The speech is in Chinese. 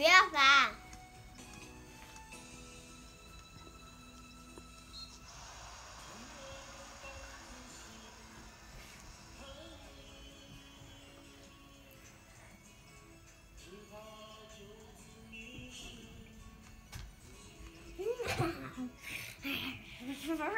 不要烦。不是？